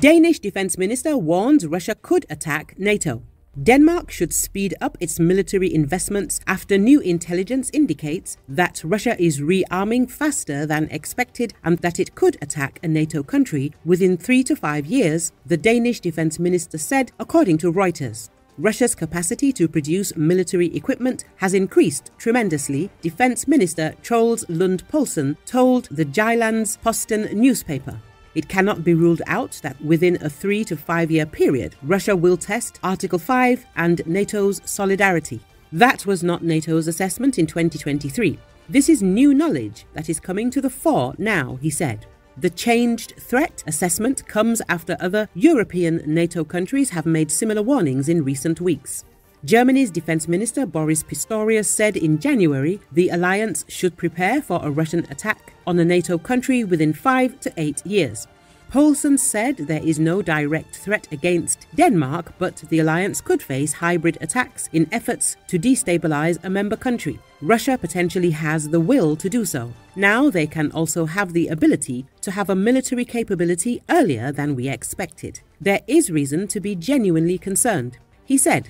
Danish Defense Minister warns Russia could attack NATO. Denmark should speed up its military investments after new intelligence indicates that Russia is rearming faster than expected and that it could attack a NATO country within three to five years, the Danish defense minister said, according to Reuters. Russia's capacity to produce military equipment has increased tremendously, Defense Minister Troels Lund Poulsen told the Jyllands Posten newspaper. It cannot be ruled out that within a three to five year period, Russia will test Article 5 and NATO's solidarity. That was not NATO's assessment in 2023. This is new knowledge that is coming to the fore now, he said. The changed threat assessment comes after other European NATO countries have made similar warnings in recent weeks. Germany's defense minister Boris Pistorius said in January the alliance should prepare for a Russian attack on a NATO country within five to eight years. Poulsen said there is no direct threat against Denmark, but the alliance could face hybrid attacks in efforts to destabilize a member country. Russia potentially has the will to do so. Now they can also have the ability to have a military capability earlier than we expected. There is reason to be genuinely concerned. He said,